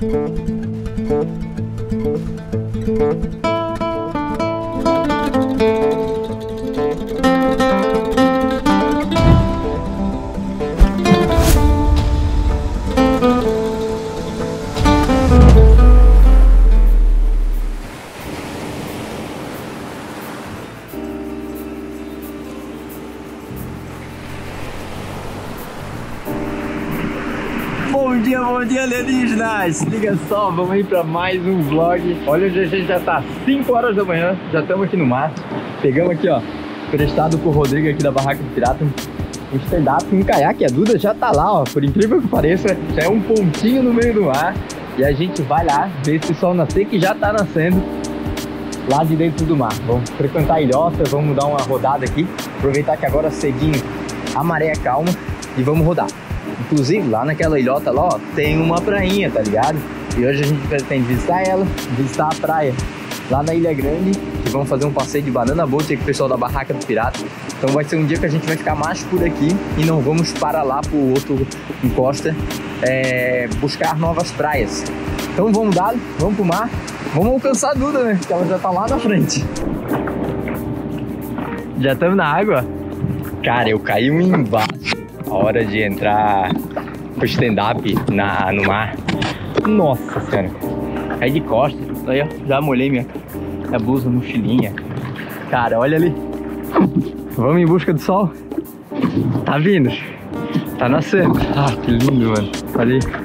Bom Liga só, vamos ir para mais um vlog. Olha onde a gente já tá, 5 horas da manhã, já estamos aqui no mar. Pegamos aqui, ó, prestado por Rodrigo aqui da Barraca do Pirata, um stand-up, um caiaque. A Duda já tá lá, ó, por incrível que pareça, já é um pontinho no meio do mar. E a gente vai lá ver esse sol nascer, que já tá nascendo lá de dentro do mar. Vamos frequentar a ilhota, vamos dar uma rodada aqui. Aproveitar que agora cedinho a maré é calma e vamos rodar. Inclusive, lá naquela ilhota lá, ó, tem uma prainha, tá ligado? E hoje a gente pretende visitar ela, visitar a praia lá na Ilha Grande e vamos fazer um passeio de banana boat com o pessoal da Barraca do Pirata. Então vai ser um dia que a gente vai ficar mais por aqui e não vamos para lá pro outro encosta é, buscar novas praias. Então vamos dar, vamos pro mar, vamos alcançar a Duda, né? Que ela já tá lá na frente. Já estamos na água? Cara, eu caí um embaixo hora de entrar pro stand-up no mar. Nossa senhora. Caí de costas. Aí, ó, já molhei minha, minha blusa, mochilinha. Cara, olha ali. Vamos em busca do sol. Tá vindo. Tá nascendo. Ah, que lindo, mano. Olha aí.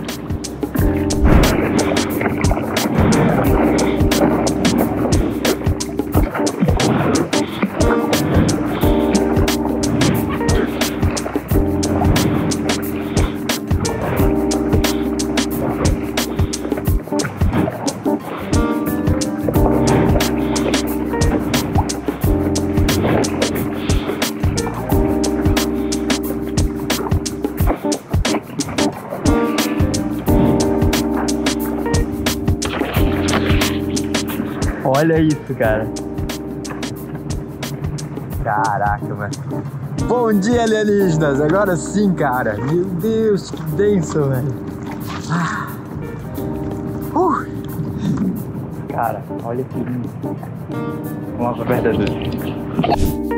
Olha isso, cara. Caraca, mano. Bom dia, alienígenas. Agora sim, cara. Meu Deus, que denso, velho. Ah. Uh. Cara, olha que lindo. Vamos lá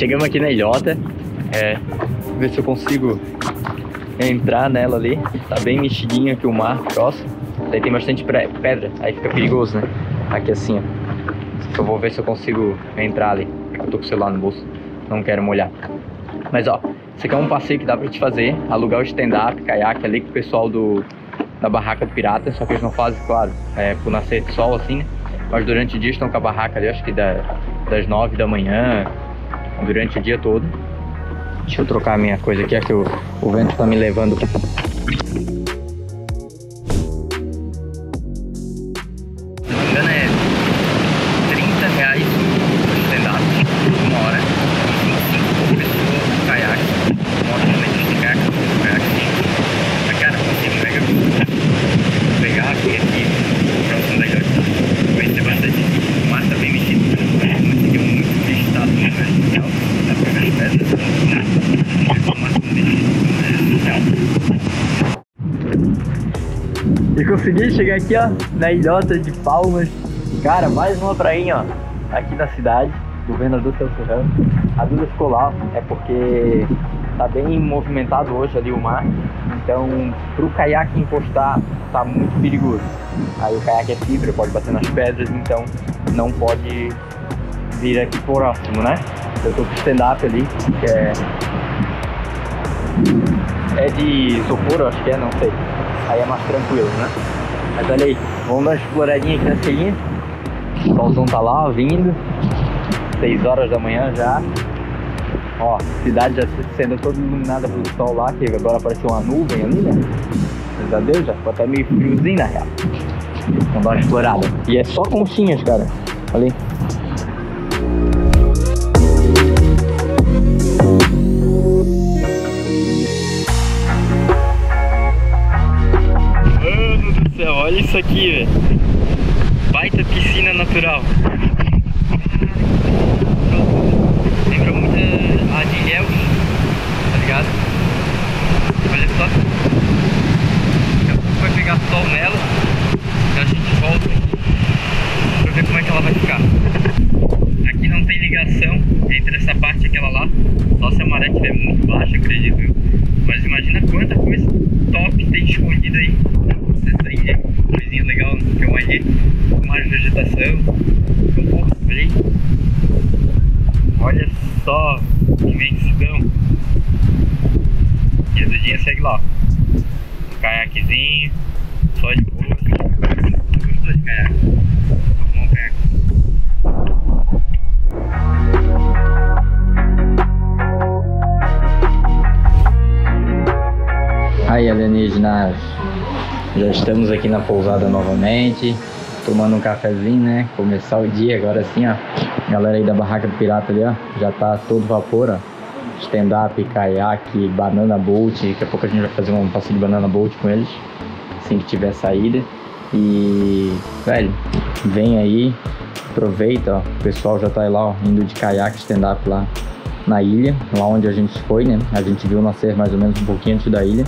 chegamos aqui na ilhota. É, ver se eu consigo entrar nela ali. Tá bem mexidinho aqui o mar próximo. Daí tem bastante pedra, aí fica perigoso, né? Aqui assim, ó. Eu vou ver se eu consigo entrar ali. Eu tô com o celular no bolso, não quero molhar. Mas ó, esse aqui é um passeio que dá pra te fazer. Alugar o stand-up, caiaque ali com o pessoal do, da barraca do pirata. Só que eles não fazem, claro, é, por nascer de sol assim, né? Mas durante o dia estão com a barraca ali, acho que da, das nove da manhã durante o dia todo. Deixa eu trocar a minha coisa aqui, é que o, o vento tá me levando. Chegar aqui, ó, na ilhota de Palmas. Cara, mais uma prainha, ó, aqui na cidade. Governador Celso Ramos. A Duda ficou lá, é porque tá bem movimentado hoje ali o mar. Então, pro caiaque encostar, tá muito perigoso. Aí o caiaque é fibra, pode bater nas pedras, então não pode vir aqui próximo, né? Eu tô com stand-up ali, que é... É de isopor, acho que é, não sei. Aí é mais tranquilo, né? Mas olha aí, vamos dar uma exploradinha aqui na celinha. O solzão tá lá, vindo. 6 horas da manhã já. Ó, cidade já sendo toda iluminada pelo sol lá, que agora apareceu uma nuvem ali, né? Graças a Deus, já ficou até meio friozinho na real. Vamos dar uma explorada. E é só conchinhas, cara. Olha aí. Aqui, velho. Baita piscina natural. Tomando um cafezinho, né? Começar o dia agora sim, ó. Galera aí da barraca do pirata ali, ó, já tá todo vapor, ó. Stand-up, caiaque, banana boat. Daqui a pouco a gente vai fazer um passeio de banana boat com eles, assim que tiver saída. E, velho, vem aí, aproveita, ó. O pessoal já tá aí lá, ó, indo de caiaque, stand-up lá na ilha, lá onde a gente foi, né? A gente viu nascer mais ou menos um pouquinho antes da ilha.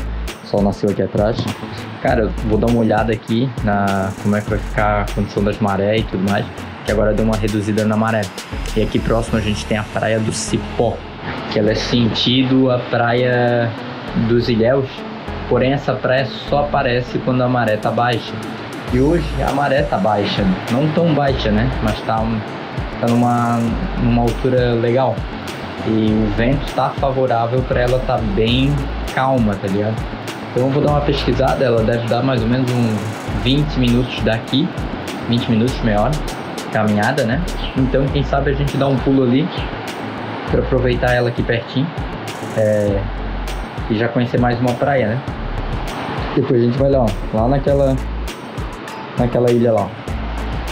Sol nasceu aqui atrás. Cara, vou dar uma olhada aqui na como é que vai ficar a condição das marés e tudo mais, que agora deu uma reduzida na maré. E aqui próximo a gente tem a praia do Cipó, que ela é sentido a praia dos Ilhéus, porém essa praia só aparece quando a maré tá baixa. E hoje a maré tá baixa, não tão baixa, né? Mas tá, tá numa, numa altura legal. E o vento está favorável para ela estar bem calma, tá ligado? Então eu vou dar uma pesquisada, ela deve dar mais ou menos uns 20 minutos daqui, 20 minutos, meia hora, caminhada, né? Então quem sabe a gente dá um pulo ali para aproveitar ela aqui pertinho é, e já conhecer mais uma praia, né? Depois a gente vai lá, ó, lá naquela, naquela ilha lá, ó.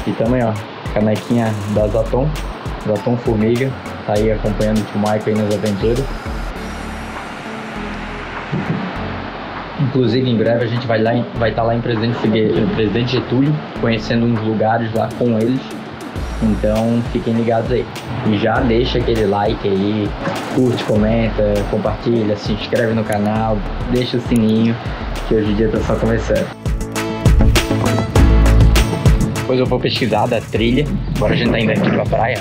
E também, ó, canequinha da Zaton, Zaton Formiga, tá aí acompanhando o Michael aí nas aventuras. Inclusive em breve a gente vai lá, em- vai estar lá em Presidente, Getúlio, conhecendo uns lugares lá com eles. Então fiquem ligados aí. E já deixa aquele like aí, curte, comenta, compartilha, se inscreve no canal, deixa o sininho, que hoje o dia tá só começando. Depois eu vou pesquisar da trilha. Agora a gente tá indo aqui pra praia.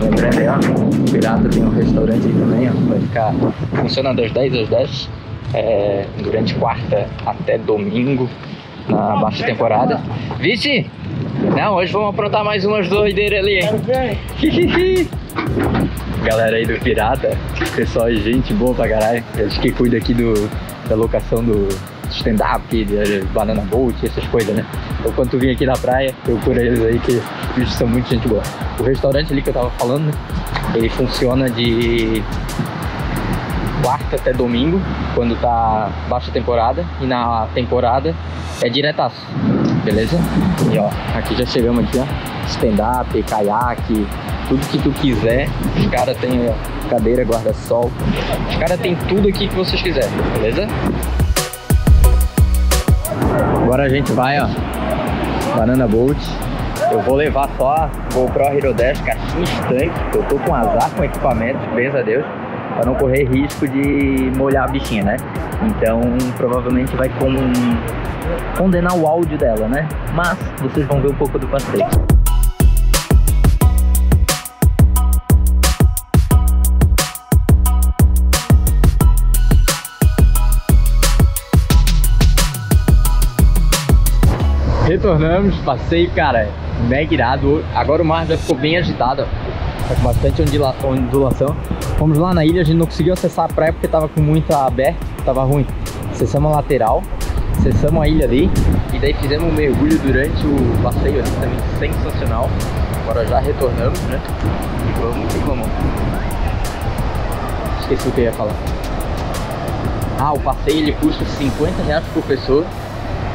Lembrando aí, ó, o Pirata tem um restaurante aí também, ó. Vai ficar funcionando das 10 às 10. É, durante quarta até domingo, na baixa temporada. Vixe! Não, hoje vamos aprontar mais umas doideiras ali, hein? Galera aí do Pirata, pessoal, gente boa pra caralho. Eles que cuidam aqui do, da locação do stand-up, banana boat, essas coisas, né? Então quando tu vir aqui na praia, procura eles aí que eles são muito gente boa. O restaurante ali que eu tava falando, ele funciona de até domingo, quando tá baixa temporada, e na temporada é diretaço, beleza? E ó, aqui já chegamos aqui, ó, stand-up, caiaque, tudo que tu quiser, os caras têm cadeira, guarda-sol, os caras têm tudo aqui que vocês quiserem, beleza? Agora a gente vai, ó, Banana Boat. Eu vou levar só a GoPro Hero 10 caixinha estanque, que eu tô com azar com equipamento, graças a Deus, para não correr risco de molhar a bichinha, né? Então provavelmente vai com... condenar o áudio dela, né? Mas vocês vão ver um pouco do passeio. Retornamos, passeio, cara, mega irado. Agora o mar já ficou bem agitado, tá com bastante ondula- ondulação. Fomos lá na ilha, a gente não conseguiu acessar a praia porque tava com muita aberta, tava ruim. Acessamos a lateral, acessamos a ilha ali e daí fizemos um mergulho durante o passeio ali, também sensacional. Agora já retornamos, né? E vamos que vamos. Esqueci o que eu ia falar. Ah, o passeio ele custa 50 reais por pessoa.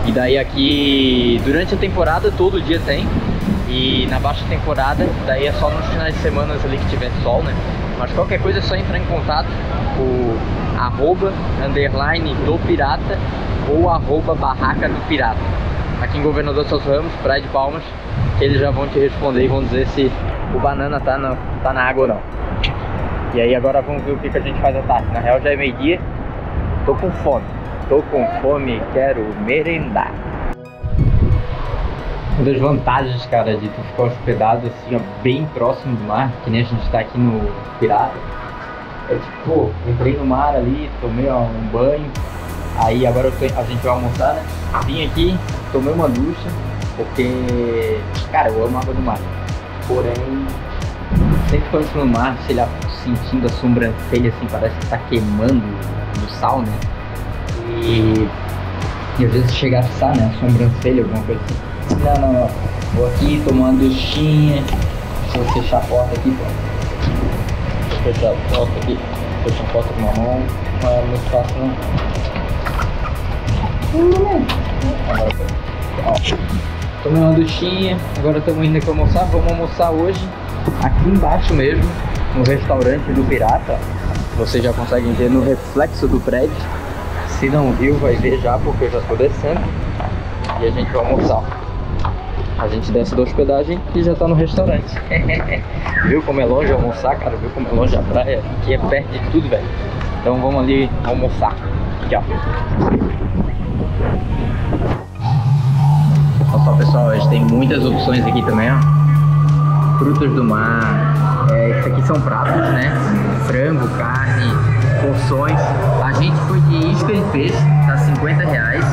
E daí aqui, durante a temporada, todo dia tem. E na baixa temporada, daí é só nos finais de semana ali que tiver sol, né? Mas qualquer coisa é só entrar em contato com arroba, underline do pirata ou arroba barraca do pirata. aqui em Governador Celso Ramos, Praia de Palmas, eles já vão te responder e vão dizer se o banana tá na, tá na água ou não. E aí agora vamos ver o que, que a gente faz à tarde. Na real já é meio-dia, tô com fome. Tô com fome, quero merendar. Uma das vantagens, cara, de tu ficar hospedado assim, ó, bem próximo do mar, que nem a gente tá aqui no Pirata, é tipo, pô, entrei no mar ali, tomei ó, um banho, aí agora tô, a gente vai almoçar, né? Vim aqui, tomei uma ducha, porque, cara, eu amo água do mar. Porém, sempre quando estou no mar, sei lá, sentindo a sobrancelha assim, parece que tá queimando do sal, né? E, e às vezes chega a assar, né? A sobrancelha, alguma coisa assim. Não, não, não. Vou aqui tomar uma duchinha. Deixa eu fechar a porta aqui, pô. Deixa eu fechar a porta aqui. Fechar a porta com uma mão. Não é muito fácil, não. Agora. Tomei uma duchinha, agora estamos indo aqui almoçar. Vamos almoçar hoje aqui embaixo mesmo, no restaurante do Pirata. Vocês já conseguem ver no reflexo do prédio. Se não viu, vai ver já, porque eu já estou descendo. E a gente vai almoçar. A gente desce da hospedagem e já está no restaurante. viu como é longe almoçar, cara? Viu como é longe a praia? Aqui é perto de tudo, velho. Então vamos ali almoçar. Aqui, ó. Olha só pessoal, a gente tem muitas opções aqui também, ó. Frutos do mar. É, isso aqui são pratos, né? Frango, carne, porções. A gente foi de isca de peixe, tá 50 reais.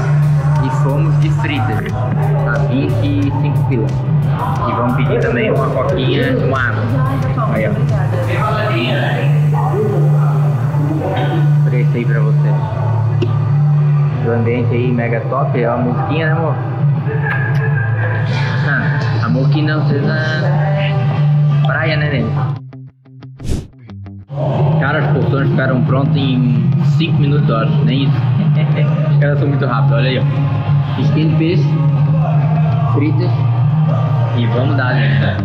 E fomos de fritas, tá 25 pila. E vamos pedir também uma coquinha, uma água. Aí, ó. Preço aí pra você. O ambiente aí mega top, é uma musiquinha, né amor? Ah, amor que não seja praia, né, Nene? Cara, as porções ficaram prontas em 5 minutos, eu acho, nem isso. Os caras são muito rápidos, olha aí, ó. De peixe, fritas e vamos dar, né?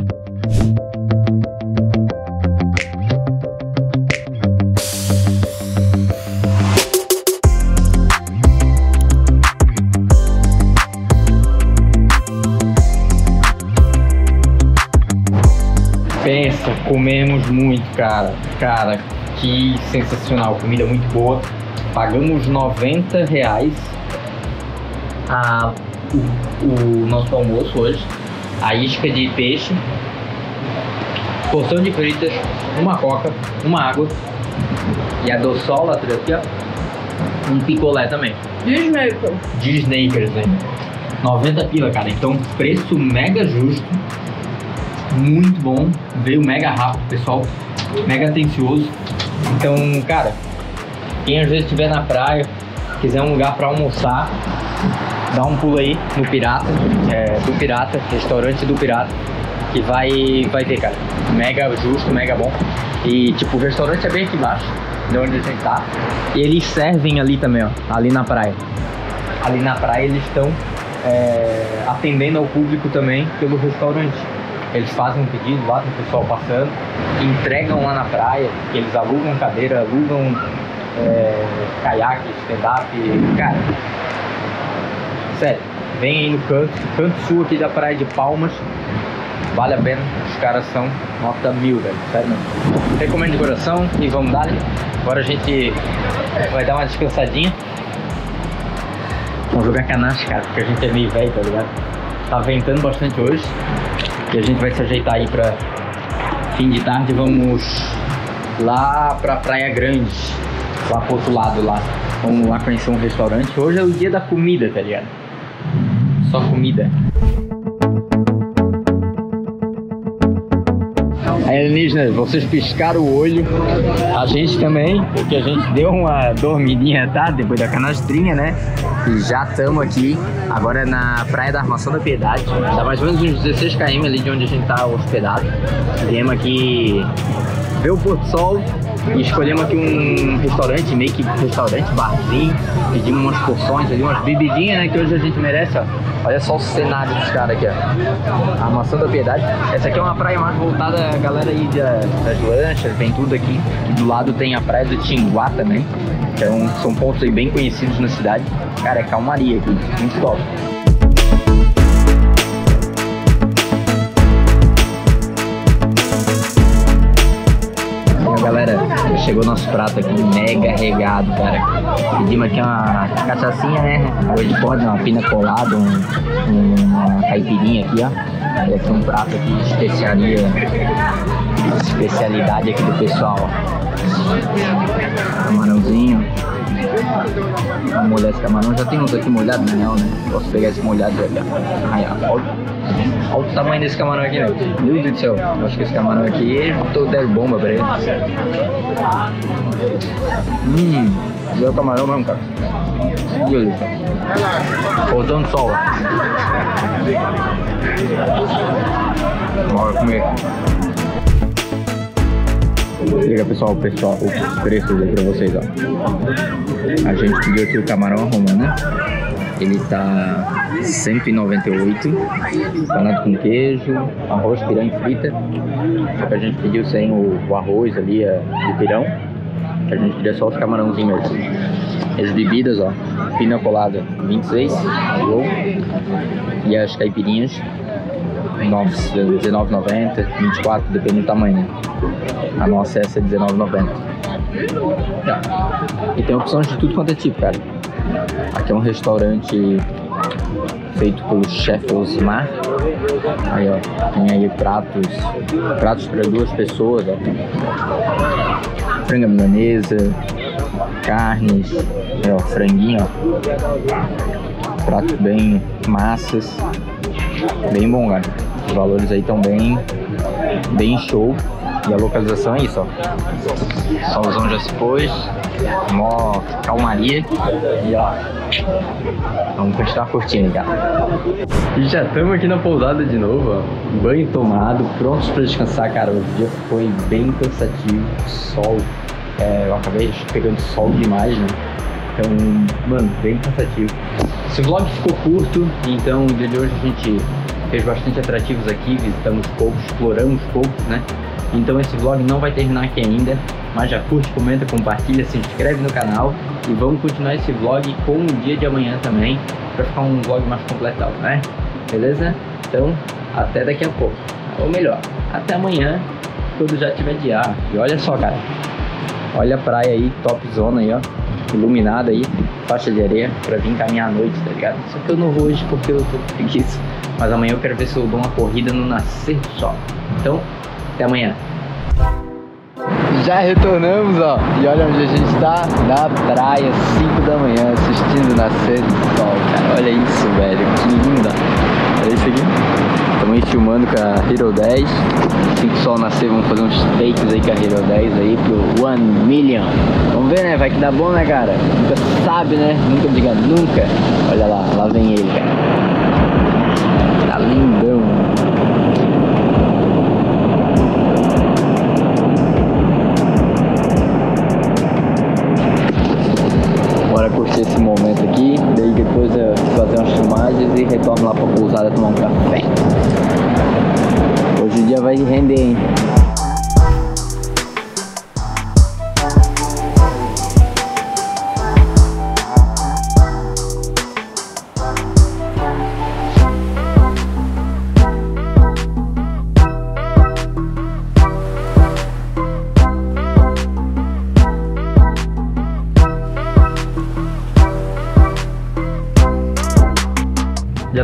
Pensa, comemos muito, cara. Cara, que sensacional. Comida muito boa. Pagamos 90 reais a, o, o nosso almoço hoje. A isca de peixe, porção de fritas, uma coca, uma água e a doçola aqui, ó. Um picolé também. Disney. Snakers, né? 90 pila, cara. Então, preço mega justo. Muito bom. Veio mega rápido, pessoal. Mega atencioso. Então, cara, quem às vezes estiver na praia, quiser um lugar para almoçar, dá um pulo aí no Pirata, é, do Pirata, restaurante do Pirata, que vai, vai ter, cara. Mega justo, mega bom. E, tipo, o restaurante é bem aqui embaixo, de onde a gente tá. E eles servem ali também, ó, ali na praia. Ali na praia eles estão é, atendendo ao público também pelo restaurante. Eles fazem um pedido lá, tem o pessoal passando, entregam lá na praia, eles alugam cadeira, alugam é, caiaque, stand-up, cara. Sério, vem aí no canto, canto sul aqui da praia de Palmas. Vale a pena, os caras são nota mil, velho. Sério mesmo. Recomendo de coração e vamos dar. Agora a gente vai dar uma descansadinha. Vamos jogar canache, cara, porque a gente é meio velho, tá ligado? Tá ventando bastante hoje. E a gente vai se ajeitar aí pra fim de tarde. Vamos lá pra Praia Grande. Lá pro outro lado lá. Vamos lá conhecer um restaurante. Hoje é o dia da comida, tá ligado? Só comida. Alienígenas, vocês piscaram o olho, a gente também, porque a gente deu uma dormidinha, tá? Depois da canastrinha, né? E já estamos aqui, agora na Praia da Armação da Piedade. Dá mais ou menos uns 16 km ali de onde a gente tá hospedado. Viemos aqui ver o Porto Sol e escolhemos aqui um restaurante, meio que restaurante, barzinho. Pedimos umas porções ali, umas bebidinhas, né? Que hoje a gente merece, ó. Olha só o cenário dos caras aqui, ó. Armação da Piedade. Essa aqui é uma praia mais voltada a galera aí da, das lanchas, vem tudo aqui. E do lado tem a praia do Tinguá também. Um, são pontos aí bem conhecidos na cidade. Cara, é calmaria aqui, muito top. Chegou nosso prato aqui mega regado, cara. Pedimos aqui uma cachaçinha, né? Hoje pode, uma pina colada, um, um, uma caipirinha aqui, ó. Esse é um prato aqui de especiaria, especialidade aqui do pessoal. Camarãozinho. Vamos molhar esse camarão. Já tem uns aqui molhados, na real, né? Posso pegar esse molhado. Aí, ó. Olha o tamanho desse camarão aqui, né? Meu Deus do céu. Eu acho que esse camarão aqui, tô der bomba pra ele. Hum, é o camarão mesmo, cara. Que delícia. Faltando sol. Bora comer. Liga pessoal, pessoal, os preços aí pra vocês, ó. A gente pediu aqui o camarão romano. Ele tá 198, panado com queijo, arroz pirão frita. Só que a gente pediu sem o, o arroz ali de pirão. Que a gente queria só os camarãozinhos mesmo. As bebidas, ó, pina colada 26, alô, e as caipirinhas 19,90, 24, depende do tamanho, né? A nossa essa é 19,90. E tem opções de tudo quanto é tipo, cara. Aqui é um restaurante feito pelo chefe Osmar. Aí, ó, tem aí pratos, pratos para duas pessoas, ó. Franga milanesa, carnes, aí, ó, franguinho, ó. Pratos bem massas, bem bom, cara. Os valores aí estão bem, bem show. E a localização é isso, ó. Solzão já se pôs, mó calmaria. E ó, vamos continuar curtindo, cara. E já estamos aqui na pousada de novo, ó. Banho tomado, prontos para descansar, cara. O dia foi bem cansativo, sol. É, eu acabei pegando sol demais, né? Então, mano, bem cansativo. Esse vlog ficou curto, então o dia de hoje a gente fez bastante atrativos aqui, visitamos poucos, exploramos poucos, né? Então esse vlog não vai terminar aqui ainda, mas já curte, comenta, compartilha, se inscreve no canal e vamos continuar esse vlog com o dia de amanhã também, para ficar um vlog mais completado, né? Beleza? Então, até daqui a pouco. Ou melhor, até amanhã, quando já tiver dia. E olha só, cara. Olha a praia aí, top zona aí, ó. Iluminada aí, faixa de areia, pra vir caminhar à noite, tá ligado? Só que eu não vou hoje porque eu tô preguiça. Mas amanhã eu quero ver se eu dou uma corrida no nascer do sol. Então, até amanhã. Já retornamos, ó. E olha onde a gente tá. Na praia, 5 da manhã, assistindo o nascer do sol, cara. Olha isso, velho. Que linda. Olha isso aqui. Estamos filmando com a Hero 10. Assim que o sol nascer, vamos fazer uns takes aí com a Hero 10 aí pro 1 million. Vamos ver, né? Vai que dá bom, né, cara? Nunca sabe, né? Nunca diga nunca. Olha lá, lá vem ele, cara. Tá lindão. curtir esse momento aqui, daí depois eu fazer umas filmagens e retorno lá pra pousada tomar um café. Hoje o dia vai render, hein?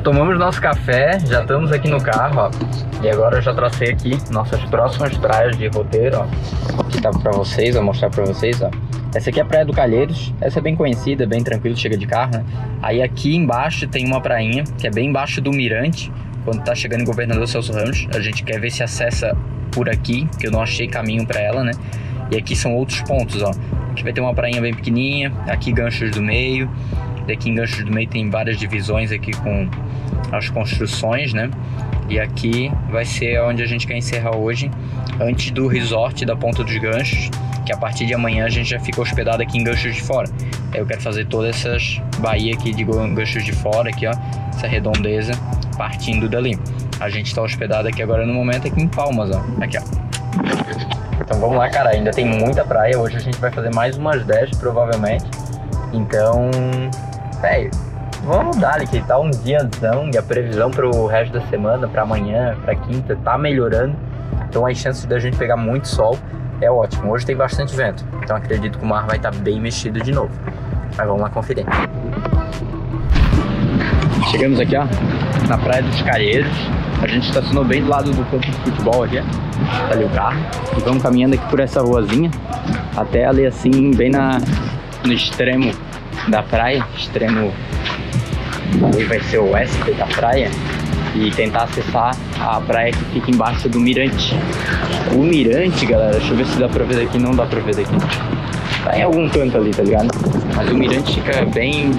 Tomamos nosso café, já estamos aqui no carro, ó. E agora eu já tracei aqui nossas próximas praias de roteiro, ó. Aqui tá pra vocês, vou mostrar pra vocês, ó. Essa aqui é a Praia do Calheiros, essa é bem conhecida, bem tranquilo, chega de carro, né? Aí aqui embaixo tem uma prainha, que é bem embaixo do mirante, quando tá chegando em Governador Celso Ramos. A gente quer ver se acessa por aqui, que eu não achei caminho pra ela, né? E aqui são outros pontos, ó. Aqui vai ter uma prainha bem pequenininha, aqui ganchos do meio, Aqui em Ganchos do Meio tem várias divisões aqui com as construções, né? E aqui vai ser onde a gente quer encerrar hoje, antes do resort da Ponta dos Ganchos, que a partir de amanhã a gente já fica hospedado aqui em Ganchos de Fora. Eu quero fazer todas essas baías aqui de Ganchos de Fora, aqui ó, essa redondeza, partindo dali. A gente está hospedado aqui agora no momento aqui em Palmas, ó, aqui ó. Então vamos lá, cara, ainda tem muita praia, hoje a gente vai fazer mais umas 10 provavelmente. Então, velho, vamos dar que tá um diazão e a previsão pro resto da semana, para amanhã, para quinta, tá melhorando. Então as chances da gente pegar muito sol. é ótimo. Hoje tem bastante vento, então acredito que o mar vai estar tá bem mexido de novo. Mas vamos lá conferir. Chegamos aqui, ó, na Praia dos Calheiros. A gente estacionou bem do lado do campo de futebol aqui, tá ali o carro. E vamos caminhando aqui por essa ruazinha, até ali assim, bem na, no extremo da praia, extremo ali vai ser o oeste da praia e tentar acessar a praia que fica embaixo do mirante. O mirante, galera, deixa eu ver se dá pra ver daqui, não dá pra ver daqui. Tá em algum canto ali, tá ligado? Mas o mirante fica bem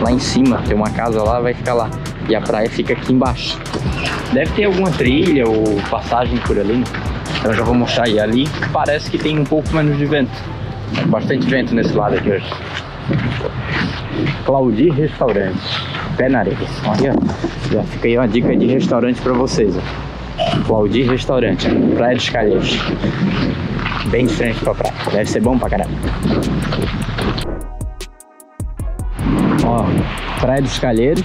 lá em cima, tem uma casa lá, vai ficar lá. E a praia fica aqui embaixo. Deve ter alguma trilha ou passagem por ali, né? Então já vou mostrar aí. Ali parece que tem um pouco menos de vento. Bastante vento nesse lado aqui hoje. Claudi Restaurante. Pé na areia. Olha, já aí uma dica de restaurante para vocês. Ó. Claudi Restaurante, Praia dos Calheiros. Bem diferente pra praia. Deve ser bom pra caramba. Ó, Praia dos Calheiros.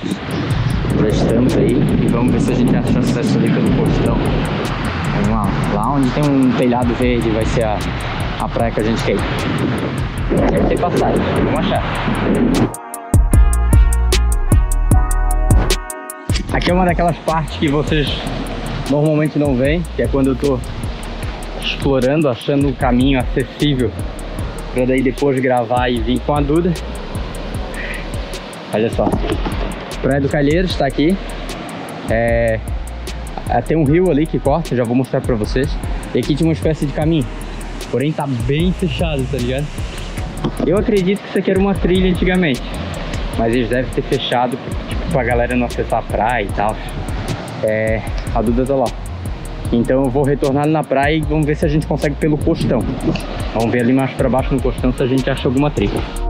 Já estamos aí e vamos ver se a gente acha acesso ali pelo postão. Vamos lá. Lá onde tem um telhado verde vai ser a, a praia que a gente quer ter passagem. Vamos achar. Aqui é uma daquelas partes que vocês normalmente não veem, que é quando eu tô explorando, achando um caminho acessível para daí depois gravar e vir com a Duda. Olha só. Praia do Calheiros está aqui. É... é... Tem um rio ali que corta, já vou mostrar para vocês. E aqui tinha uma espécie de caminho. Porém tá bem fechado, tá ligado? Eu acredito que isso aqui era uma trilha antigamente. Mas eles devem ter fechado tipo, pra galera não acessar a praia e tal. É, a Duda tá lá. Então eu vou retornar na praia e vamos ver se a gente consegue pelo postão. Vamos ver ali mais pra baixo no postão se a gente acha alguma trilha.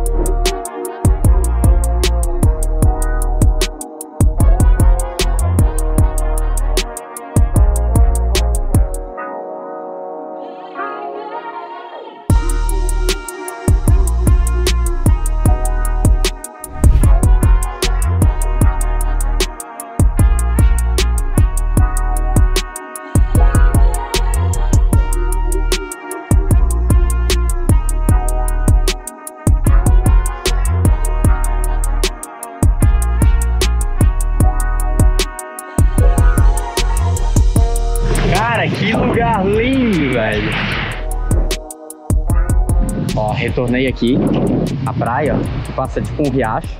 Praia, ó, passa tipo um riacho.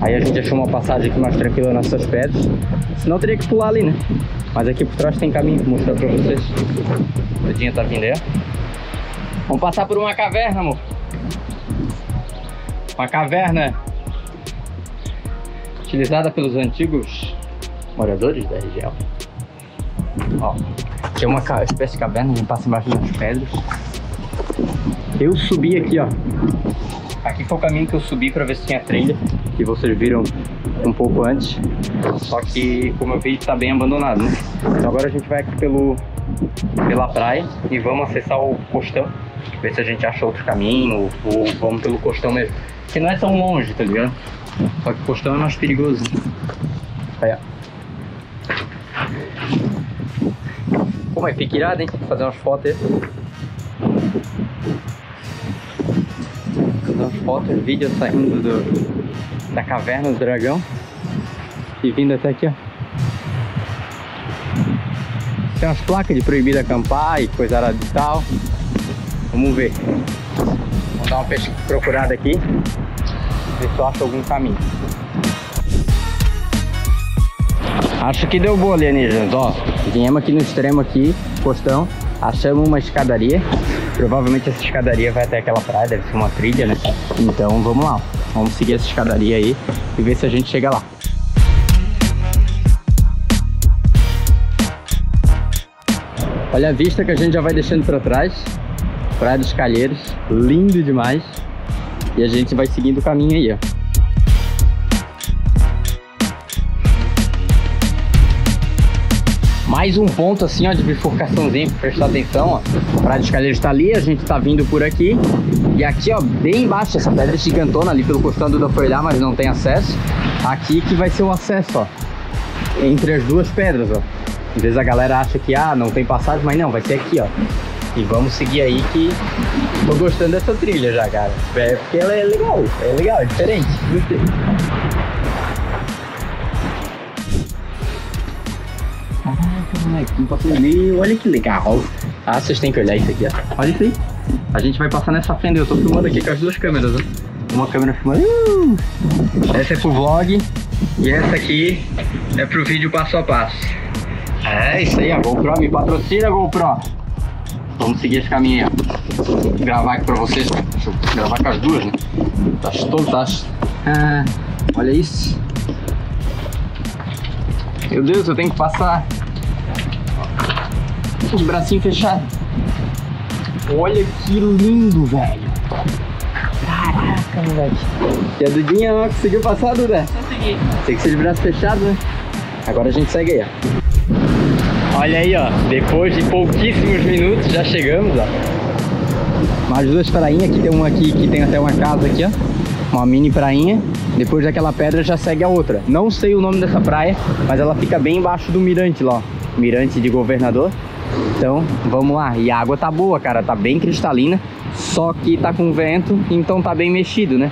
Aí a gente achou uma passagem aqui mais tranquila nessas pedras. Senão teria que pular ali, né? Mas aqui por trás tem caminho, vou mostrar pra vocês. O Dedinha tá vindo aí. Vamos passar por uma caverna, amor. Uma caverna utilizada pelos antigos moradores da região. Ó, aqui é uma espécie de caverna, a gente passa embaixo das pedras. Eu subi aqui, ó. Aqui foi o caminho que eu subi para ver se tinha trilha, que vocês viram um pouco antes. Só que, como eu vi, tá bem abandonado, né? Então agora a gente vai aqui pelo, pela praia e vamos acessar o costão. Ver se a gente acha outro caminho ou, ou vamos pelo costão mesmo. Que não é tão longe, tá ligado? Só que o costão é mais perigoso. Aí, ó. Pô, mas fica irado, hein? Fazer umas fotos aí. Fotos, vídeos saindo do, da caverna do dragão. E vindo até aqui, ó. Tem umas placas de proibido acampar e coisa arada e tal. Vamos ver. Vamos dar uma procurada aqui. Ver se eu acho algum caminho. Acho que deu boa alienígenas, ó. Viemos aqui no extremo aqui, postão, achamos uma escadaria. Provavelmente essa escadaria vai até aquela praia, deve ser uma trilha, né? Então vamos lá, vamos seguir essa escadaria aí e ver se a gente chega lá. Olha a vista que a gente já vai deixando para trás. Praia dos Calheiros, lindo demais. E a gente vai seguindo o caminho aí, ó. Mais um ponto assim, ó, de bifurcaçãozinha pra prestar atenção, ó. Praia dos Calheiros tá ali, a gente tá vindo por aqui. E aqui, ó, bem embaixo, essa pedra gigantona ali pelo costão do foi mas não tem acesso. Aqui que vai ser o acesso, ó. Entre as duas pedras, ó. Às vezes a galera acha que, ah, não tem passagem, mas não, vai ser aqui, ó. E vamos seguir aí que tô gostando dessa trilha já, cara. É porque ela é legal, é legal, é diferente. Gostei. Não passou nem. Olha que legal. Ah, vocês têm que olhar isso aqui, ó. Olha isso aí. A gente vai passar nessa frente, eu tô filmando aqui com as duas câmeras, ó. Uma câmera filmando. Uh! Essa é pro vlog e essa aqui é pro vídeo passo a passo. É isso aí, a GoPro me patrocina, GoPro. Vamos seguir esse caminho aí, ó. Vou gravar aqui pra vocês. Deixa eu gravar com as duas, né? Tá todo, tá. Ah, olha isso. Meu Deus, eu tenho que passar os bracinhos fechados. Olha que lindo, velho. Caraca, moleque. E a Dudinha não conseguiu passar, Duda? Consegui. Tem que ser de braço fechado, né? Agora a gente segue aí, ó. Olha aí, ó. Depois de pouquíssimos minutos já chegamos, ó. Mais duas prainhas. Aqui tem uma aqui que tem até uma casa aqui, ó. Uma mini prainha. Depois daquela pedra já segue a outra. Não sei o nome dessa praia, mas ela fica bem embaixo do mirante lá, ó. Mirante de governador. Então, vamos lá. E a água tá boa, cara. Tá bem cristalina. Só que tá com vento, então tá bem mexido, né?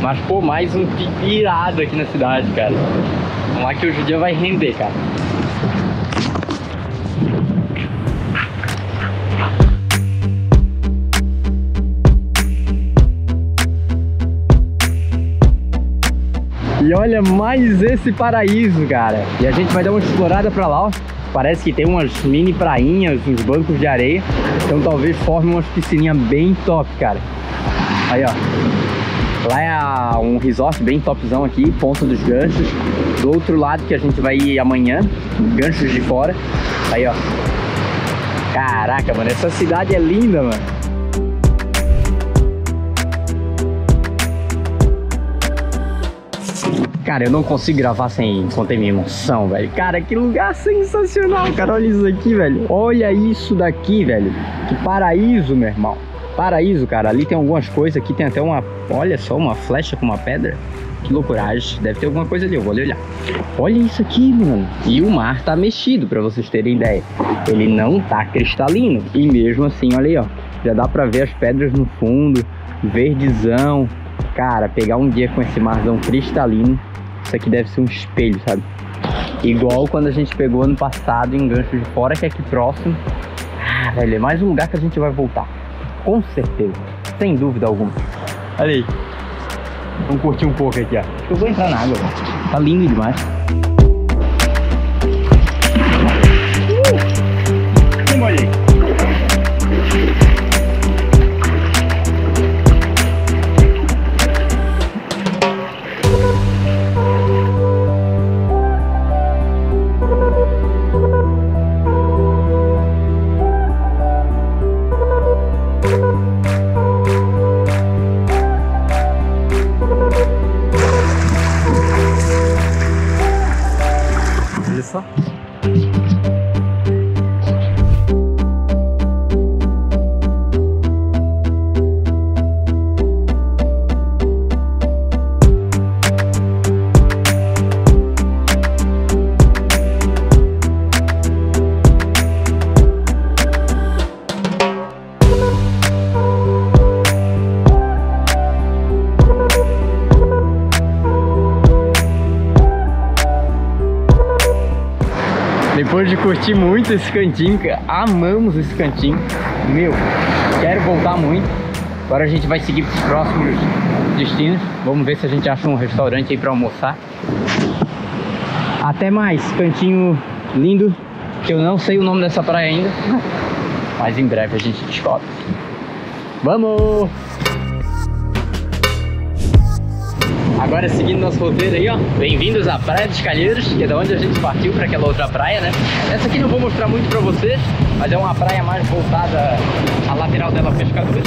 Mas, pô, mais um pico irado aqui na cidade, cara. Vamos lá que hoje o dia vai render, cara. E olha mais esse paraíso, cara. E a gente vai dar uma explorada pra lá, ó. Parece que tem umas mini prainhas, uns bancos de areia. Então talvez forme umas piscininhas bem top, cara. Aí, ó. Lá é um resort bem topzão aqui, Ponta dos Ganchos. Do outro lado que a gente vai ir amanhã, Ganchos de Fora. Aí, ó. Caraca, mano, essa cidade é linda, mano. Cara, eu não consigo gravar sem conter minha emoção, velho. Cara, que lugar sensacional, cara. Olha isso aqui, velho. Olha isso daqui, velho. Que paraíso, meu irmão. Paraíso, cara. Ali tem algumas coisas. Aqui tem até uma. Olha só, uma flecha com uma pedra. Que loucuragem. Deve ter alguma coisa ali. Eu vou olhar. Olha isso aqui, mano. E o mar tá mexido, pra vocês terem ideia. Ele não tá cristalino. E mesmo assim, olha aí, ó. Já dá pra ver as pedras no fundo. Verdezão. Cara, pegar um dia com esse marzão cristalino. Isso aqui deve ser um espelho, sabe? Igual quando a gente pegou ano passado em Gancho de Fora, que é aqui próximo. Ah, velho, é mais um lugar que a gente vai voltar. Com certeza. Sem dúvida alguma. Olha aí. Vamos curtir um pouco aqui, ó. Eu vou entrar na água. Tá lindo demais. Muito esse cantinho, amamos esse cantinho. Meu, quero voltar muito. Agora a gente vai seguir para os próximos destinos. Vamos ver se a gente acha um restaurante aí para almoçar. Até mais, cantinho lindo, que eu não sei o nome dessa praia ainda. Mas em breve a gente descobre. Vamos! Agora seguindo nosso roteiro aí, ó. Bem-vindos à Praia dos Calheiros, que é da onde a gente partiu para aquela outra praia, né? Essa aqui não vou mostrar muito para vocês, mas é uma praia mais voltada à lateral dela pescadores.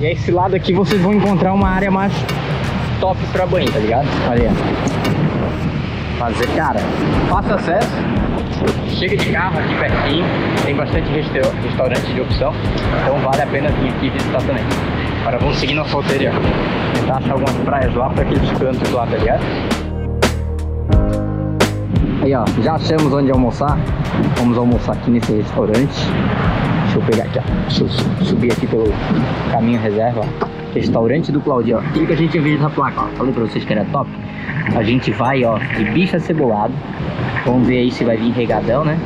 E a esse lado aqui vocês vão encontrar uma área mais top para banho, tá ligado? Olha aí. Fazer, cara, fácil acesso. Chega de carro aqui pertinho, tem bastante resta- restaurante de opção, então vale a pena vir aqui visitar também. Agora vamos seguir aí, ó. Tentar achar algumas praias lá para aqueles cantos lá, tá ligado? Aí ó, já achamos onde almoçar. Vamos almoçar aqui nesse restaurante Deixa eu pegar aqui, ó. Deixa eu subir aqui pelo caminho reserva, ó. Restaurante do Claudio, ó. Aquilo que a gente tinha visto na placa, ó. Falei pra vocês que era top. A gente vai, ó, de bife acebolado. Vamos ver aí se vai vir regadão, né?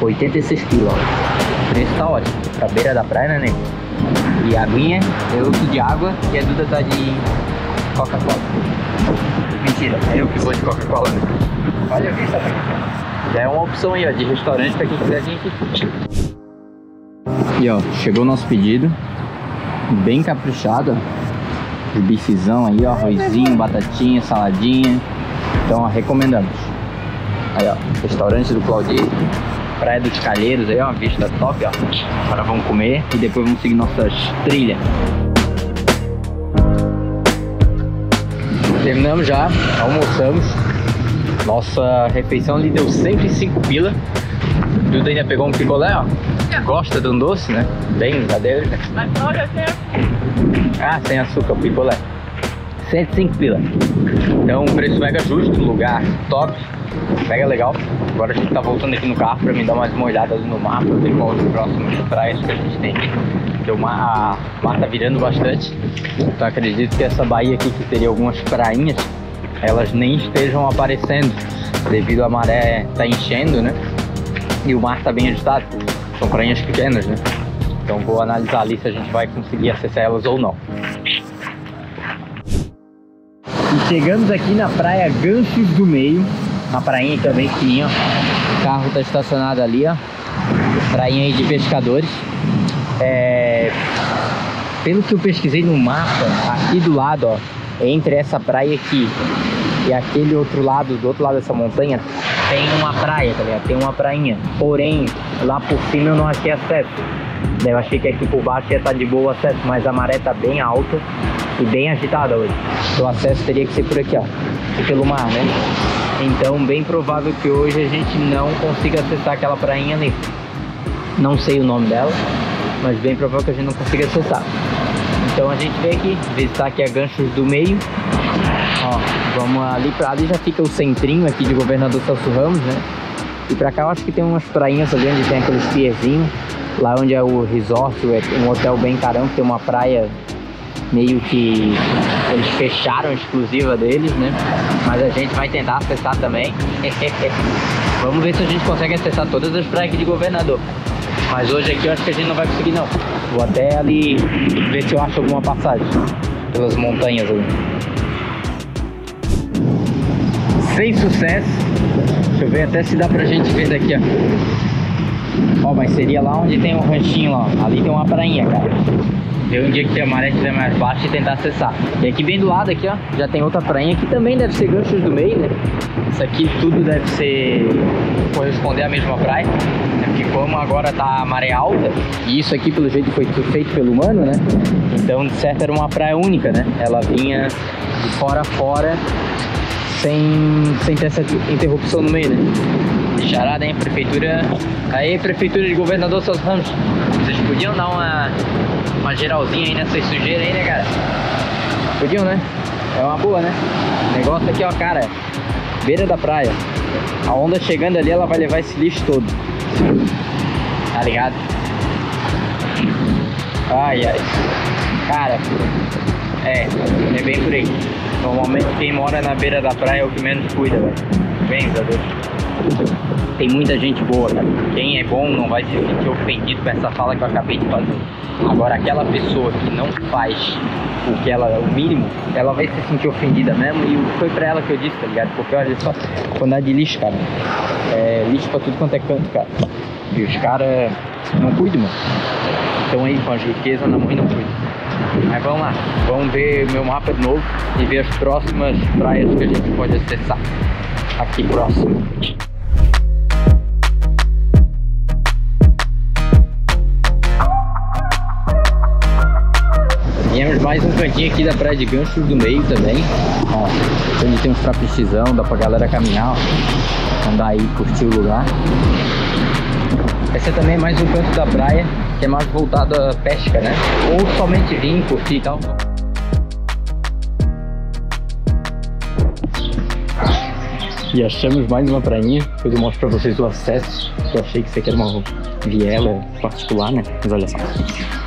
86 quilos, ó. O preço tá ótimo. Pra beira da praia, né, Nego? E aguinha, eu uso de água e a Duda tá de Coca-Cola. Mentira, é eu que vou de Coca-Cola, né? Olha a vista, Já é uma opção aí, ó, de restaurante pra quem quiser vir aqui. E ó, chegou o nosso pedido. Bem caprichado, ó. Os aí, ó, arrozinho, batatinha, saladinha. Então, ó, recomendamos. Aí, ó, restaurante do Claudir. Praia dos Calheiros aí, ó, vista top, ó. Agora vamos comer e depois vamos seguir nossas trilhas. Terminamos já, almoçamos. Nossa refeição ali deu 105 pila. Duda ainda pegou um picolé, ó. Gosta de um doce, né? Bem brincadeira. Né? Mas olha, Ah, sem açúcar, o picolé. 105 pila. Então, preço mega justo, lugar top, mega legal. Agora a gente tá voltando aqui no carro pra me dar mais uma olhada ali no mapa, ver qual os próximos praias que a gente tem. Deu uma, mar tá virando bastante. Então acredito que essa baía aqui, que teria algumas prainhas, elas nem estejam aparecendo devido à maré tá enchendo, né? E o mar tá bem agitado. São prainhas pequenas, né? Então vou analisar ali se a gente vai conseguir acessar elas ou não. E chegamos aqui na praia Ganchos do Meio, uma prainha também pequenininha, ó. O carro tá estacionado ali, ó. Prainha aí de pescadores. É... Pelo que eu pesquisei no mapa, aqui do lado, ó, entre essa praia aqui e aquele outro lado, do outro lado dessa montanha, tem uma praia, tá ligado? Tem uma prainha. Porém, lá por cima eu não achei acesso. Eu achei que aqui por baixo ia estar tá de boa acesso, mas a maré tá bem alta e bem agitada hoje. O acesso teria que ser por aqui, ó, pelo mar, né? Então, bem provável que hoje a gente não consiga acessar aquela prainha ali. Não sei o nome dela, mas bem provável que a gente não consiga acessar. Então a gente veio aqui visitar aqui a Ganchos do Meio. Ó, vamos ali pra ali já fica o centrinho aqui de Governador Celso Ramos, né? E pra cá eu acho que tem umas prainhas ali onde tem aqueles pierzinhos. Lá onde é o resort, um hotel bem caramba, tem uma praia meio que eles fecharam exclusiva deles, né? Mas a gente vai tentar acessar também. Vamos ver se a gente consegue acessar todas as praias de Governador. Mas hoje aqui eu acho que a gente não vai conseguir não. Vou até ali ver se eu acho alguma passagem pelas montanhas ali. Sem sucesso. Deixa eu ver até se dá pra gente ver daqui, ó. Ó, mas seria lá onde tem um ranchinho, ó. Ali tem uma prainha, cara ver um dia que a maré estiver mais baixa e tentar acessar. E aqui bem do lado aqui, ó, já tem outra prainha que também deve ser ganchos do meio, né? Isso aqui tudo deve ser corresponder à mesma praia, porque como agora tá a maré alta, e isso aqui pelo jeito foi feito pelo humano, né? Então de certo era uma praia única, né? Ela vinha de fora a fora sem, sem ter essa interrupção no meio, né? Charada, hein? Prefeitura. Aí, Prefeitura de Governador Seus Ramos. Vocês podiam dar uma, uma geralzinha aí nessas sujeiras aí, né, cara? Podiam, né? É uma boa, né? O negócio aqui, ó, cara. Beira da praia. A onda chegando ali, ela vai levar esse lixo todo. Tá ligado? Ai, ai. Cara, é, é bem por aí. Normalmente quem mora na beira da praia é o que menos cuida, velho. Bem, Deus. Tem muita gente boa, cara. Quem é bom não vai se sentir ofendido com essa fala que eu acabei de fazer. Agora, aquela pessoa que não faz o que ela, o mínimo, ela vai se sentir ofendida mesmo. E foi pra ela que eu disse, tá ligado? Porque olha só, quantidade de lixo, cara. É lixo pra tudo quanto é canto, cara. E os caras não cuidam, mano. Então aí com as riquezas na mão não cuidam. Mas vamos lá, vamos ver meu mapa de novo e ver as próximas praias que a gente pode acessar aqui próximo. Viemos mais um cantinho aqui da Praia de Ganchos do Meio também. Ó, onde tem uns trapichizão, dá pra galera caminhar, ó. Andar aí, curtir o lugar. Esse é também mais um canto da praia, que é mais voltado à pesca, né? Ou somente vir, curtir e tal. E achamos mais uma prainha, depois eu mostro pra vocês o acesso, eu achei que isso aqui era uma viela particular, né? Mas olha só.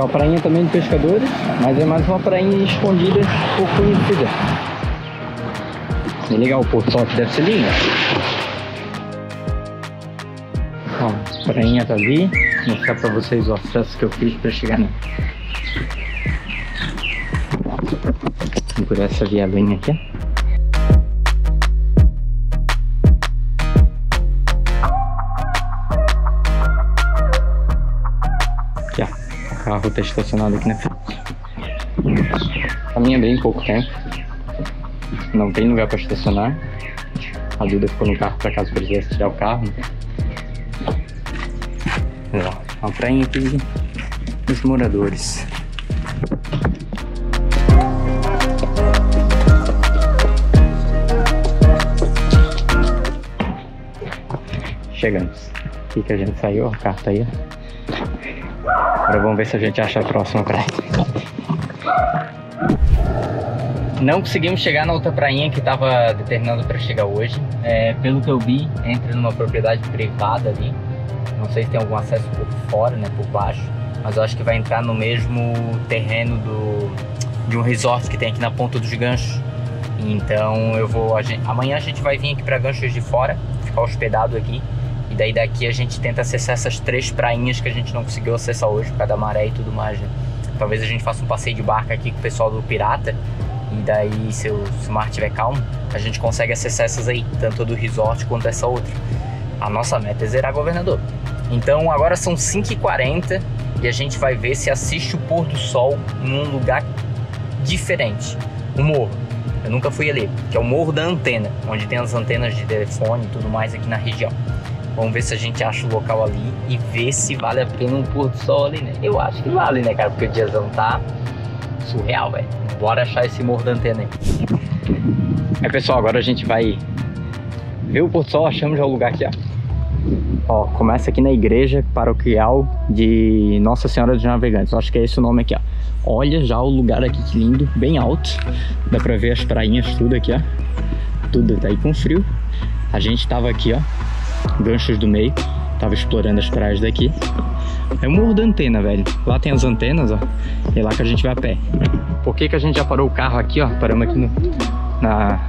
É uma prainha também de pescadores, mas é mais uma prainha escondida, pouco conhecida. Bem legal o porto sol deve ser lindo. Ó, a prainha tá ali. Vou mostrar pra vocês o acesso que eu fiz pra chegar nela. Por essa vielinha aqui. Carro tá estacionado aqui na frente. Caminha bem pouco tempo. Não tem lugar para estacionar. A Duda ficou no carro para caso precisasse tirar o carro. Ó, uma prainha aqui dos moradores. Chegamos. Aqui que a gente saiu, o carro tá aí. Agora vamos ver se a gente acha a próxima praia. Não conseguimos chegar na outra prainha que estava determinado para chegar hoje. É, pelo que eu vi, entra numa propriedade privada ali. Não sei se tem algum acesso por fora, né, por baixo. Mas eu acho que vai entrar no mesmo terreno do, de um resort que tem aqui na Ponta dos Ganchos. Então eu vou. A gente, amanhã a gente vai vir aqui para Ganchos de Fora, ficar hospedado aqui. E daí daqui a gente tenta acessar essas três prainhas que a gente não conseguiu acessar hoje por causa da maré e tudo mais, né? Talvez a gente faça um passeio de barca aqui com o pessoal do Pirata. E daí, se o, se o mar estiver calmo, a gente consegue acessar essas aí, tanto a do resort quanto essa outra. A nossa meta é zerar governador. Então agora são 5h40 e a gente vai ver se assiste o pôr do sol em um lugar diferente. O morro. Eu nunca fui ali, que é o Morro da Antena, onde tem as antenas de telefone e tudo mais aqui na região. Vamos ver se a gente acha o local ali e ver se vale a pena um pôr do sol ali, né? Eu acho que vale, né, cara? Porque o diazão tá surreal, velho. Bora achar esse morro da antena aí. É, pessoal, agora a gente vai ver o pôr do sol. Achamos já o lugar aqui, ó. Ó, começa aqui na igreja paroquial de Nossa Senhora dos Navegantes. Eu acho que é esse o nome aqui, ó. Olha já o lugar aqui que lindo, bem alto. Dá pra ver as prainhas tudo aqui, ó. Tudo tá aí com frio. A gente tava aqui, ó. Ganchos do meio. Tava explorando as praias daqui. É o Morro da Antena, velho. Lá tem as antenas, ó. É lá que a gente vai a pé. Por que, que a gente já parou o carro aqui, ó? Paramos aqui no, na,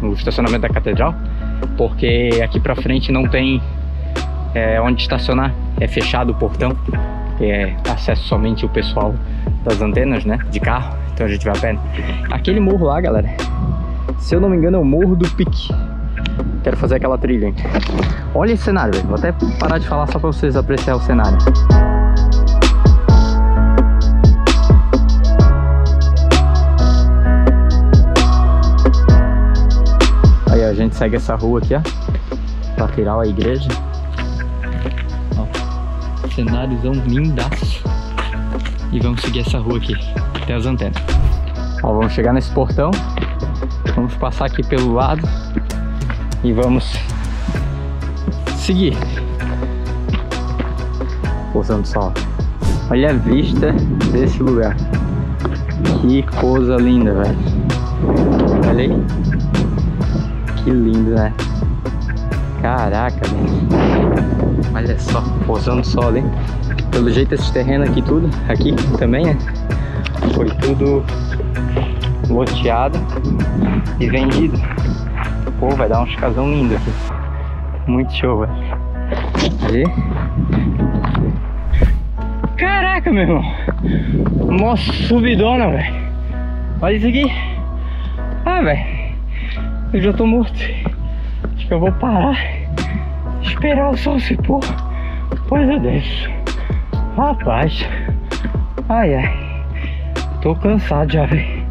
no estacionamento da catedral. Porque aqui pra frente não tem é, onde estacionar. É fechado o portão. É acesso somente o pessoal das antenas, né? De carro. Então a gente vai a pé. Aquele morro lá, galera. Se eu não me engano, é o Morro do Pique. Quero fazer aquela trilha, hein? Olha esse cenário, velho. Vou até parar de falar só pra vocês apreciar o cenário. Aí, a gente segue essa rua aqui, ó. Lateral à igreja. Ó, cenáriozão lindaço. E vamos seguir essa rua aqui, até as antenas. Ó, vamos chegar nesse portão. Vamos passar aqui pelo lado e vamos seguir. Pousando sol. Olha a vista desse lugar. Que coisa linda, velho. Olha aí. Que lindo, né? Caraca, velho. Olha só, pousando sol, hein? Pelo jeito esse terreno aqui tudo, aqui também, né? Foi tudo loteado e vendido. Pô, vai dar uns casão lindo aqui. Muito show, velho. Caraca, meu irmão. Nossa, subidona, velho. Olha isso aqui. Ah, velho. Eu já tô morto. Acho que eu vou parar. Esperar o sol se pôr. Pois eu deixo. Rapaz. Ai, ai. Tô cansado já, velho.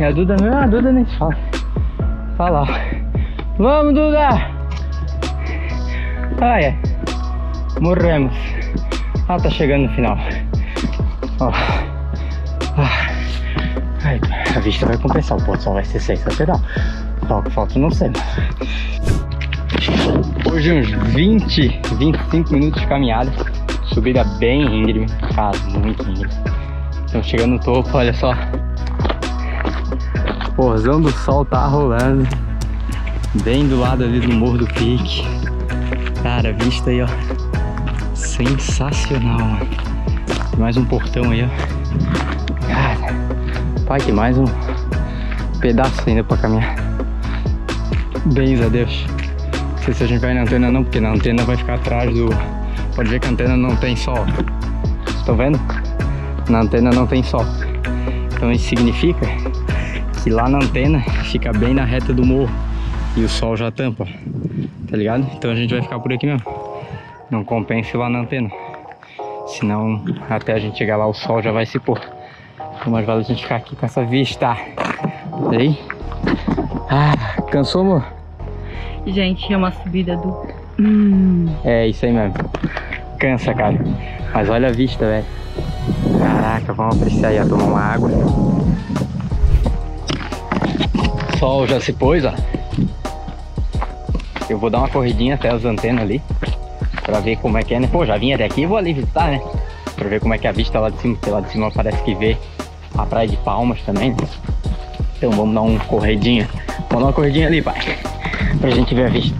E a Duda a Duda nem fala. Tá. Vamos, Duda! Ai, ai. Morremos. Ah, tá chegando no final. Ó. Ah. A vista vai compensar, o pôr do sol vai ser sensacional. Só que falta não sei. Hoje uns 20, 25 minutos de caminhada. Subida bem íngreme, cara, muito íngreme. Estamos chegando no topo, olha só. Porzão do sol tá rolando. Bem do lado ali do Morro do Pique. Cara, vista aí, ó. Sensacional, mano. Mais um portão aí, ó. Cara, pai, que mais um pedaço ainda pra caminhar. Bens a Deus. Não sei se a gente vai na antena não, porque na antena vai ficar atrás do... Pode ver que a antena não tem sol. Estão vendo? Na antena não tem sol. Então isso significa que lá na antena fica bem na reta do morro e o sol já tampa, tá ligado? Então a gente vai ficar por aqui mesmo. Não compensa ir lá na antena. Senão até a gente chegar lá o sol já vai se pôr. Então mais vale a gente ficar aqui com essa vista. Aí. Ah, cansou, amor? Gente, é uma subida do. Hum. É isso aí mesmo. Cansa, cara. Mas olha a vista, velho. Caraca, vamos apreciar aí, ó, tomar uma água. O sol já se pôs, ó. Eu vou dar uma corridinha até as antenas ali. Pra ver como é que é, né? Pô, já vim até aqui, vou ali visitar, né? Pra ver como é que é a vista lá de cima, porque lá de cima parece que vê a praia de Palmas também, né? Então vamos dar uma corridinha. Vamos dar uma corridinha ali, pai. Pra gente ver a vista.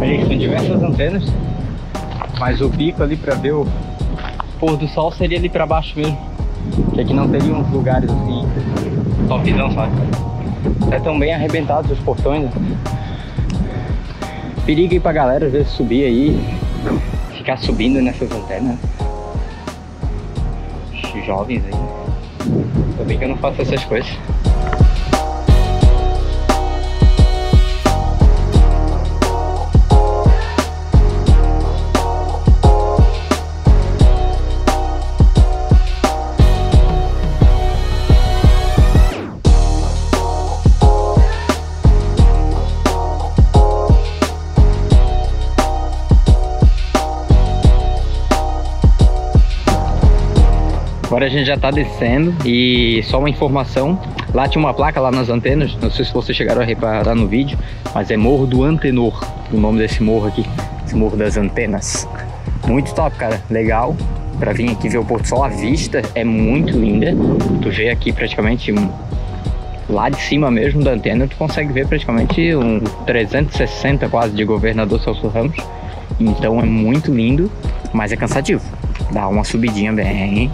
Aí são diversas antenas. Mas o bico ali pra ver o pôr do sol seria ali pra baixo mesmo. Que aqui não teria uns lugares assim, topzão, sabe? É tão bem arrebentados os portões. Né? Perigo aí pra galera às vezes subir aí, ficar subindo nessas antenas. Os jovens aí. Ainda bem que eu não faço essas coisas. Agora a gente já tá descendo e só uma informação, lá tinha uma placa lá nas antenas, não sei se vocês chegaram a reparar no vídeo, mas é Morro do Antenor, o nome desse morro aqui, esse Morro das Antenas. Muito top, cara, legal, pra vir aqui ver o pôr do sol, a vista é muito linda, tu vê aqui praticamente lá de cima mesmo da antena, tu consegue ver praticamente um 360 quase de Governador Celso Ramos, então é muito lindo, mas é cansativo, dá uma subidinha bem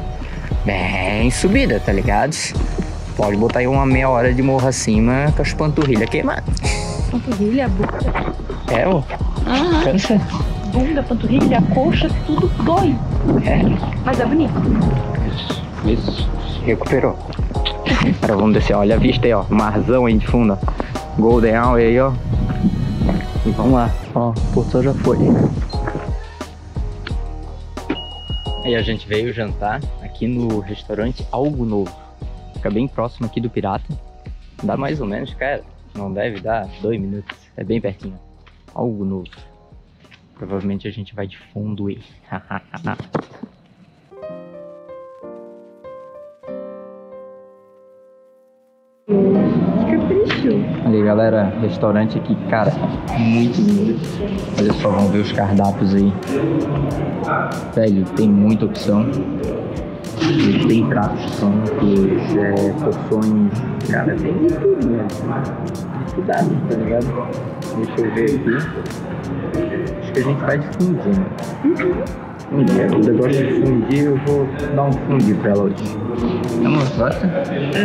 bem subida, tá ligado? Pode botar aí uma meia hora de morro acima com as panturrilhas queimando. Panturrilha, bunda. É, ó. Aham. Cansa. Bunda, panturrilha, coxa, tudo dói. É. Mas é bonito. Isso. Recuperou. Agora vamos descer, olha a vista aí, ó. Marzão aí de fundo, ó. Golden Hour aí, ó. E vamos lá. Ó, o portão já foi. Aí a gente veio jantar aqui no restaurante Algo Novo. Fica bem próximo aqui do Pirata. Dá mais ou menos, cara. Não deve dar dois minutos. É bem pertinho. Algo Novo. Provavelmente a gente vai de fundo e. Capricho. Ali, galera, restaurante aqui, cara, muito lindo. Olha só, vamos ver os cardápios aí. Velho, tem muita opção. Tem pratos simples, é, porções, cara, tem de tudo, né? Tudo, tá ligado? Deixa eu ver aqui. Acho que a gente vai de fundir, né? Fundir, a Duda gosta de fundir, eu vou dar um fundir pra ela hoje. Amor, gosta?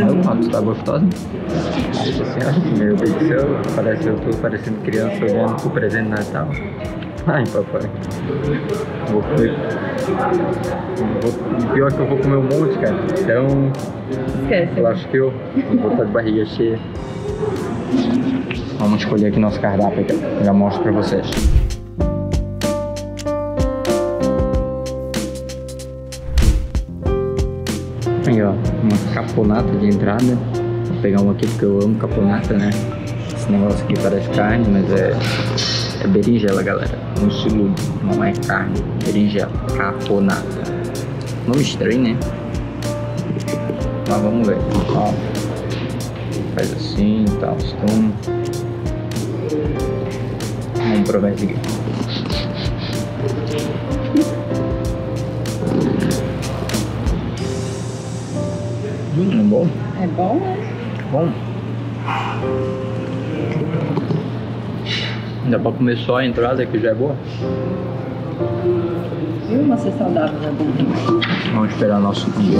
Eu gosto, tá gostosa? Nossa senhora, meu Deus do céu, parece, eu tô parecendo criança olhando pro presente de Natal. Ai, papai. Vou comer. Vou, pior que eu vou comer um monte, cara. Então, Esquece. eu acho que eu vou estar de barriga cheia. Vamos escolher aqui nosso cardápio ó. Já mostro pra vocês. Aí, ó, uma caponata de entrada. Vou pegar uma aqui porque eu amo caponata, né? Esse negócio aqui parece carne, mas é, é berinjela, galera. Não se ilude, não é carne. É berinjela, caponada. Nome estranho, né? Mas vamos ver. Ó. Faz assim e tal, estão. Vamos provar esse aqui. Hum, é bom? É bom, né? Bom. Dá pra comer só a entrada que já é boa. E uma ser saudável é bom. Vamos esperar nosso dia.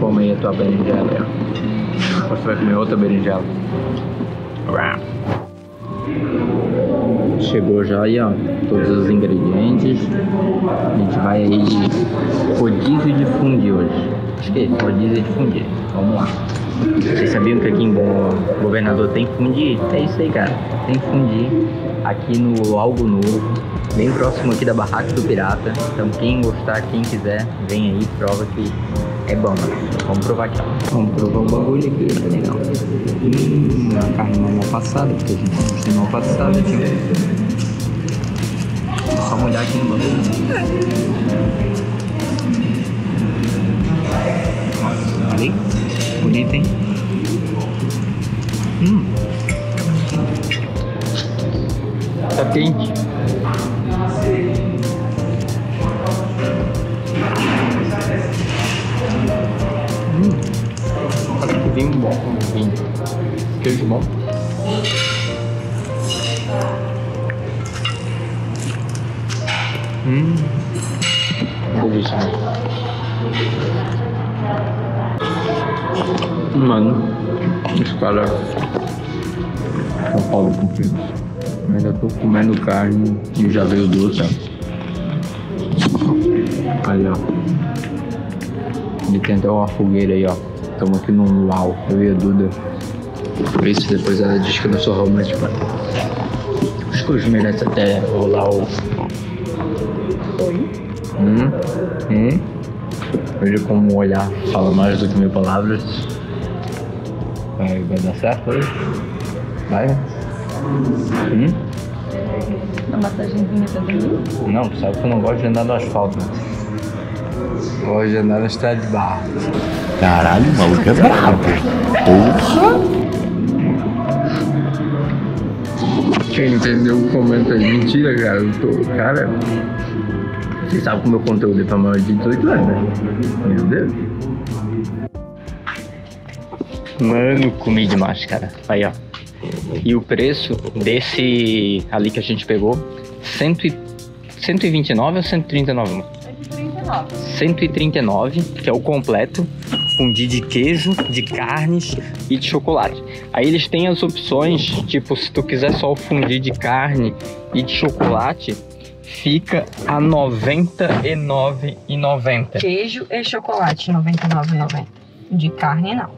Come a tua berinjela. Você vai comer outra berinjela. Chegou já aí, ó, todos os ingredientes. A gente vai aí de rodízio de fundi hoje. Acho que é rodízio de fundi. Vamos lá. Vocês sabiam que aqui em Bom Governador tem fundi? É isso aí, cara. Tem fundi aqui no Algo Novo, bem próximo aqui da Barraca do Pirata. Então quem gostar, quem quiser, vem aí, prova que é bom. Né? Vamos provar aqui, ó. Vamos provar o bagulho aqui, tá legal. Hum, a carne não é mal passada, porque a gente não tem mal passada, tio. É só molhar aqui no bagulho. Nossa, hein? Hum. Tá quente. Hum. Acho que vinho bom com vinho. Queijo bom. Hum. Mano, os caras São Paulo com filhos. Eu ainda tô comendo carne e já veio doce. Aí, ó. E tem até uma fogueira aí, ó. Estamos aqui num luau, eu e a Duda. Por isso depois ela diz que eu não sou romântico. Acho que hoje merece até rolar o. Oi. Hum? Hum? Veja como um olhar fala mais do que mil palavras. Vai dar certo hoje? Vai? Hum? Uma massagenzinha também. Não, sabe que eu não gosto de andar no asfalto. né? Gosto de andar na estrada de barro. Caralho, o maluco é brabo. Porra! Quem entendeu, comenta aí. Mentira, cara. Eu tô. Cara. Vocês sabem que o meu conteúdo é pra maior de 18 anos, né? Meu Deus. Mano, comi demais, cara. Aí, ó. E o preço desse ali que a gente pegou, 100, e- 129 ou 139? mano? 139. 139, que é o completo, fundi de queijo, de carnes e de chocolate. Aí eles têm as opções, tipo, se tu quiser só o fundi de carne e de chocolate, fica a R$ 99,90. Queijo e chocolate, 99,90. De carne, não.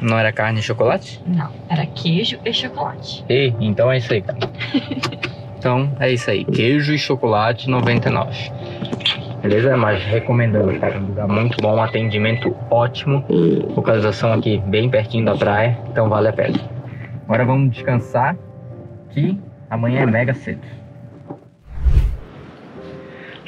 Não era carne e chocolate? Não. Era queijo e chocolate. E, então é isso aí, cara. Então é isso aí, queijo e chocolate 99. Beleza? Mas recomendando, cara, um lugar muito bom, atendimento ótimo, localização aqui bem pertinho da praia, então vale a pena. Agora vamos descansar, que amanhã é mega cedo.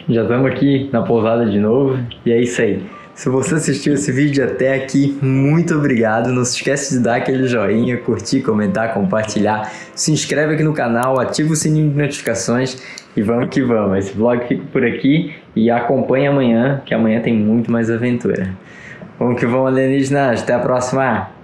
Já estamos aqui na pousada de novo e é isso aí. Se você assistiu esse vídeo até aqui, muito obrigado. Não se esquece de dar aquele joinha, curtir, comentar, compartilhar. Se inscreve aqui no canal, ativa o sininho de notificações e vamos que vamos. Esse vlog fica por aqui e acompanhe amanhã, que amanhã tem muito mais aventura. Vamos que vamos, alienígenas. Até a próxima.